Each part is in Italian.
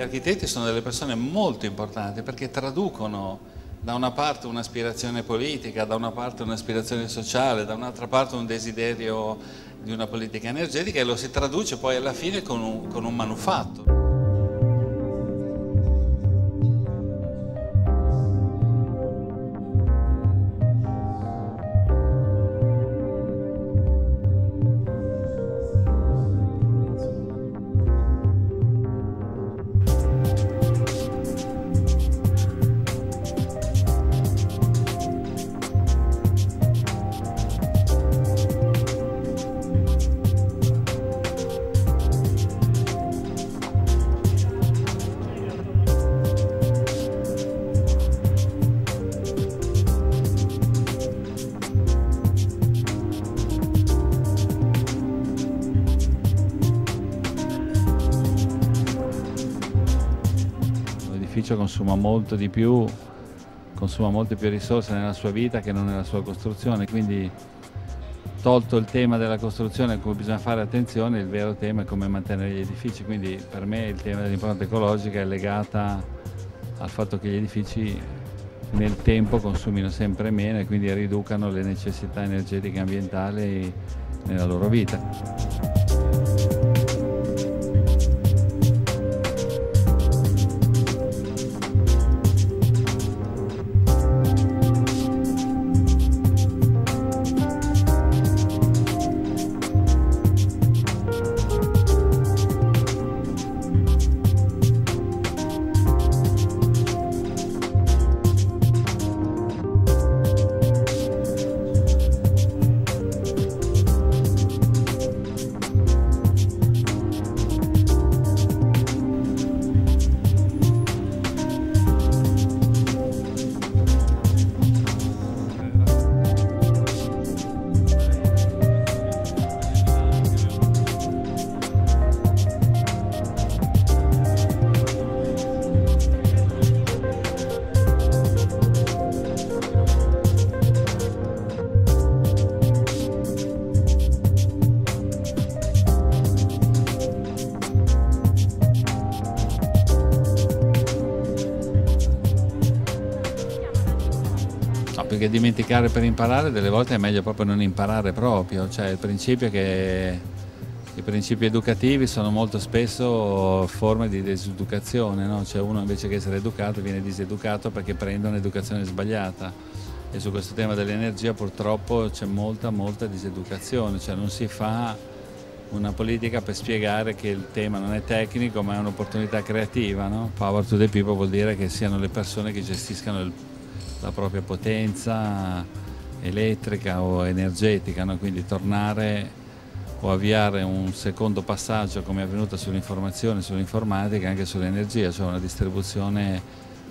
Gli architetti sono delle persone molto importanti perché traducono da una parte un'aspirazione politica, da una parte un'aspirazione sociale, da un'altra parte un desiderio di una politica energetica e lo si traduce poi alla fine con un, con un manufatto. L'edificio consuma molto di più, consuma molte più risorse nella sua vita che non nella sua costruzione, quindi tolto il tema della costruzione a cui bisogna fare attenzione, il vero tema è come mantenere gli edifici, quindi per me il tema dell'impronta ecologica è legata al fatto che gli edifici nel tempo consumino sempre meno e quindi riducano le necessità energetiche e ambientali nella loro vita. Perché dimenticare per imparare delle volte è meglio proprio non imparare proprio, cioè il principio è che i principi educativi sono molto spesso forme di diseducazione, no? cioè uno invece che essere educato viene diseducato perché prende un'educazione sbagliata e su questo tema dell'energia purtroppo c'è molta molta diseducazione, cioè non si fa una politica per spiegare che il tema non è tecnico ma è un'opportunità creativa, no? Power to the people vuol dire che siano le persone che gestiscano il la propria potenza elettrica o energetica, no? quindi tornare o avviare un secondo passaggio come è avvenuto sull'informazione, sull'informatica e anche sull'energia, cioè una distribuzione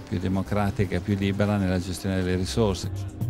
più democratica più libera nella gestione delle risorse.